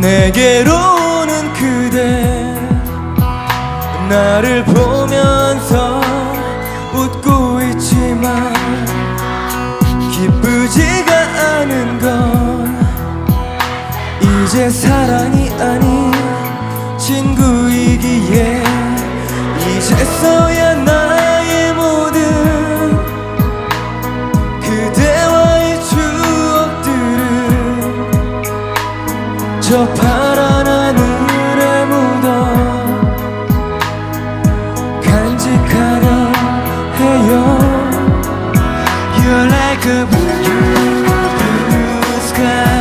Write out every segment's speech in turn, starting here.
내게로 오는 그대 나를 보면서 웃고 있지만 기쁘지가 않은 건 이제 사랑이 아닌 친구이기에 이제서야 나의 모든 그대와의 추억들을 저 파란 하늘에 묻어 간직하려 해요. You're like a blue sky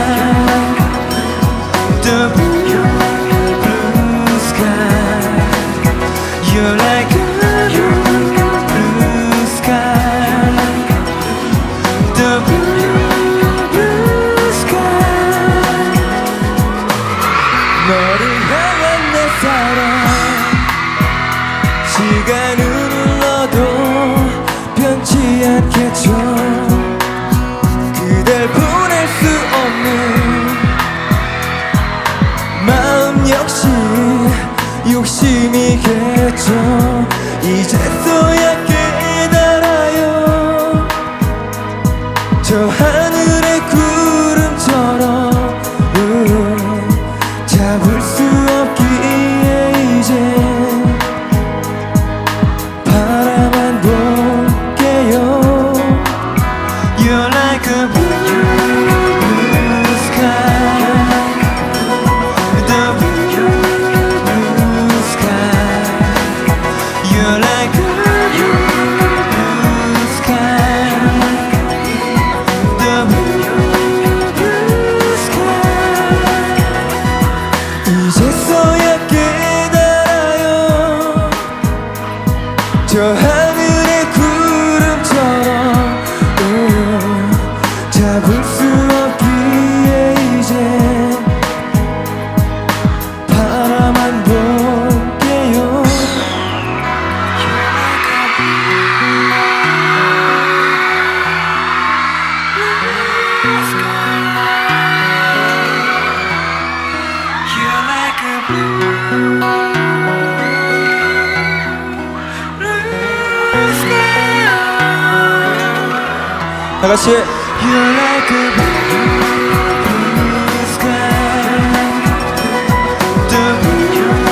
시간을 흘러도 변치 않겠죠. 그댈 보낼 수 없는 마음 역시 욕심이겠죠. 이제서야 깨달아요 저 이제서야 깨달아요. 저 다 같이 You're like a blue sky, the blue,